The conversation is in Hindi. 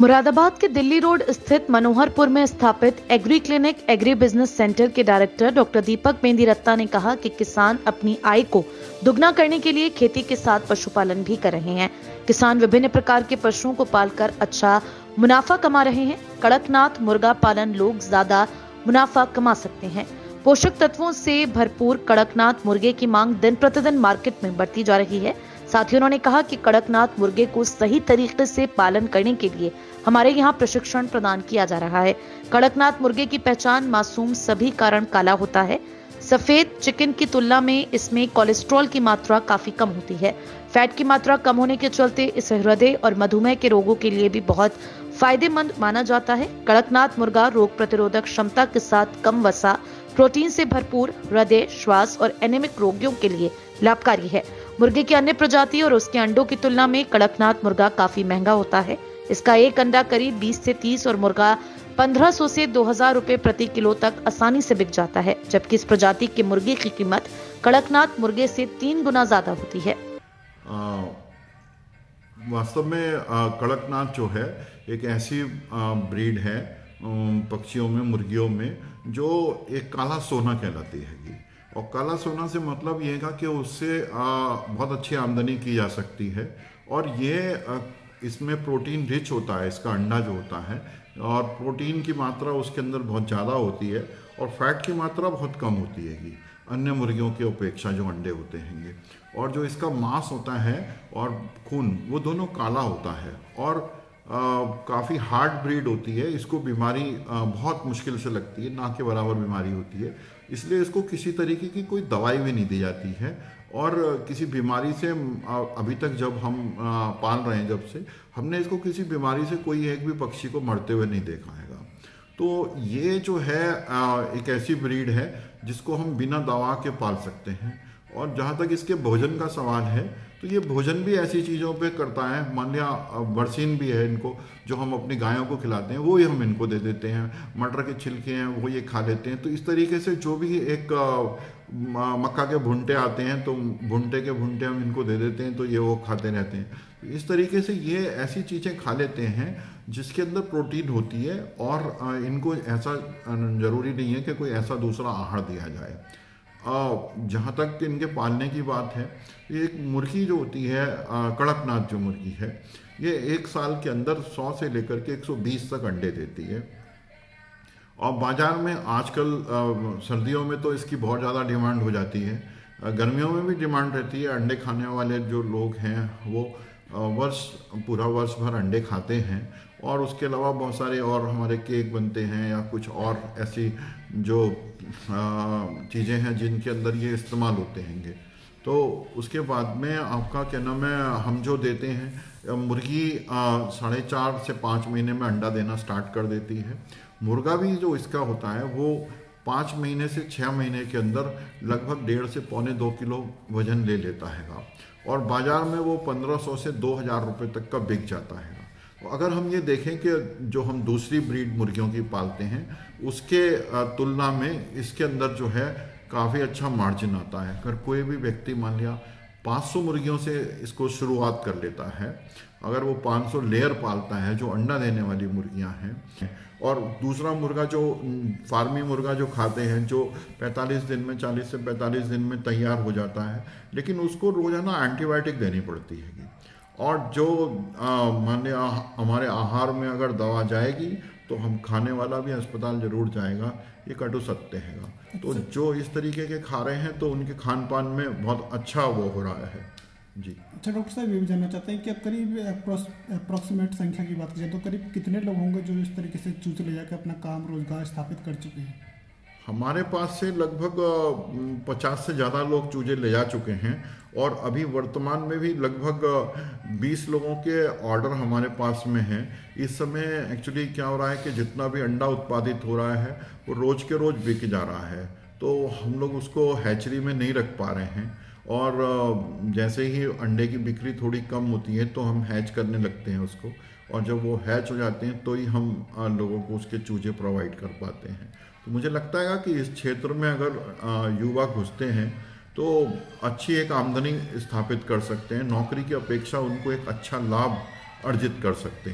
मुरादाबाद के दिल्ली रोड स्थित मनोहरपुर में स्थापित agri clinic, agri business centre के director doctor Deepak Mehndiratta ने कहा कि किसान अपनी आय को दुगना करने के लिए खेती के साथ पशुपालन भी कर रहे हैं। किसान विभिन्न प्रकार के पशुओं को पालकर अच्छा मुनाफा कमा रहे हैं। कड़कनाथ मुर्गा पालन लोग ज़्यादा मुनाफा कमा सकते हैं। पोषक तत्वों से भरपूर कड़कनाथ मुर्गे की मांग दिन प्रतिदिन मार्केट में बढ़ती जा रही है। साथ ही उन्होंने कहा कि कड़कनाथ मुर्गे को सही तरीके से पालन करने के लिए हमारे यहाँ प्रशिक्षण प्रदान किया जा रहा है। कड़कनाथ मुर्गे की पहचान मासूम सभी कारण काला होता है। सफ़ेद चिकन की तुलना में इसमें कोलेस्ट्रॉल की मात्रा काफ़ी कम होती है। फैट की मात्रा कम होने के चलते इसे हृदय और मधुमेह के रोगों के लिए भी बहुत फ़ायदेमंद माना जाता है। कड़कनाथ मुर्गा रोग प्रतिरोधक क्षमता के साथ कम वसा, प्रोटीन से भरपूर हृदय, श्वास और एनेमिक रोगियों के लिए लाभकारी है। मुर्गे की अन्य प्रजाति और उसके अंडों की तुलना में कड़कनाथ मुर्गा काफ़ी महँगा होता है। इसका एक अंडा करीब 20 से 30 और मुर्गा 1500 से 2000 रुपए प्रति किलो तक आसानी से बिक जाता है, जबकि इस प्रजाति के मुर्गे की कीमत कड़कनाथ मुर्गे से तीन गुना ज़्यादा होती है। वास्तव में कड़कनाथ जो है, एक ऐसी ब्रीड है पक्षियों में, मुर्गियों में, जो एक काला सोना कहलाती है। और काला सोना से मतलब ये है कि उससे बहुत अच्छी आमदनी की जा सकती है। और ये इसमें प्रोटीन रिच होता है, इसका अंडा जो होता है। और प्रोटीन की मात्रा उसके अंदर बहुत ज़्यादा होती है और फैट की मात्रा बहुत कम होती है अन्य मुर्गियों की अपेक्षा जो अंडे होते हैं और जो इसका मांस होता है और खून, वो दोनों काला होता है। और काफ़ी हार्ड ब्रीड होती है, इसको बीमारी बहुत मुश्किल से लगती है ना के बराबर बीमारी होती है। इसलिए इसको किसी तरीके की कोई दवाई भी नहीं दी जाती है और किसी बीमारी से अभी तक जब हम पाल रहे हैं जब से, हमने इसको किसी बीमारी से कोई एक भी पक्षी को मरते हुए नहीं देखा है तो ये जो है एक ऐसी ब्रीड है जिसको हम बिना दवा के पाल सकते हैं। और जहाँ तक इसके भोजन का सवाल है तो ये भोजन भी ऐसी चीज़ों पे करता है मान लिया बरसीन भी है इनको, जो हम अपनी गायों को खिलाते हैं, वो ही हम इनको दे देते हैं, मटर के छिलके हैं, वो ये खा लेते हैं। तो इस तरीके से जो भी एक मक्का के भुंटे आते हैं तो भुंटे के भुंटे हम इनको दे देते हैं तो ये वो खाते रहते हैं। तो इस तरीके से ये ऐसी चीज़ें खा लेते हैं, जिसके अंदर प्रोटीन होती है और इनको ऐसा ज़रूरी नहीं है कि कोई ऐसा दूसरा आहार दिया जाए। जहाँ तक कि इनके पालने की बात है एक मुर्गी जो होती है कड़कनाथ जो मुर्गी है, ये एक साल के अंदर 100 से लेकर के 120 तक अंडे देती है। और बाज़ार में आजकल सर्दियों में तो इसकी बहुत ज़्यादा डिमांड हो जाती है। गर्मियों में भी डिमांड रहती है। अंडे खाने वाले जो लोग हैं, वो वर्ष, पूरा वर्ष भर अंडे खाते हैं। और उसके अलावा बहुत सारे और हमारे केक बनते हैं या कुछ और ऐसी जो चीज़ें हैं जिनके अंदर ये इस्तेमाल होते हैं तो उसके बाद में आपका क्या नाम है, हम जो देते हैं मुर्गी साढ़े चार से पाँच महीने में अंडा देना स्टार्ट कर देती है। मुर्गा भी जो इसका होता है, वो पाँच महीने से छः महीने के अंदर लगभग डेढ़ से पौने दो किलो वज़न ले लेता है। और बाज़ार में वो पंद्रह सौ से दो हज़ार रुपये तक का बिक जाता है। अगर हम ये देखें कि जो हम दूसरी ब्रीड मुर्गियों की पालते हैं, उसके तुलना में इसके अंदर जो है काफ़ी अच्छा मार्जिन आता है। अगर कोई भी व्यक्ति मान लिया 500 मुर्गियों से इसको शुरुआत कर लेता है, अगर वो 500 लेयर पालता है जो अंडा देने वाली मुर्गियाँ हैं, और दूसरा मुर्गा जो फार्मी मुर्गा जो खाते हैं, जो 45 दिन में 40 से 45 दिन में तैयार हो जाता है, लेकिन उसको रोज़ाना एंटीबायोटिक देनी पड़ती है। और जो मान हमारे आहार में अगर दवा जाएगी तो हम खाने वाला भी अस्पताल ज़रूर जाएगा। ये कटु सत्य है। तो अच्छा। जो इस तरीके के खा रहे हैं तो उनके खान पान में बहुत अच्छा वो हो रहा है। जी। अच्छा डॉक्टर साहब ये भी जानना चाहते हैं कि करीब अप्रोक्सीमेट संख्या की बात करें तो करीब कितने लोग होंगे जो इस तरीके से चूचे ले जाकर अपना काम रोज़गार स्थापित कर चुके हैं? हमारे पास से लगभग पचास से ज़्यादा लोग चूजे ले जा चुके हैं और अभी वर्तमान में भी लगभग 20 लोगों के ऑर्डर हमारे पास में हैं। इस समय एक्चुअली क्या हो रहा है कि जितना भी अंडा उत्पादित हो रहा है, वो रोज़ के रोज़ बिक जा रहा है। तो हम लोग उसको हैचरी में नहीं रख पा रहे हैं और जैसे ही अंडे की बिक्री थोड़ी कम होती है तो हम हैच करने लगते हैं उसको। और जब वो हैच हो जाते हैं तो ही हम लोगों को उसके चूजे प्रोवाइड कर पाते हैं। तो मुझे लगता है कि इस क्षेत्र में अगर युवा घुसते हैं तो अच्छी एक आमदनी स्थापित कर सकते हैं, नौकरी की अपेक्षा उनको एक अच्छा लाभ अर्जित कर सकते हैं।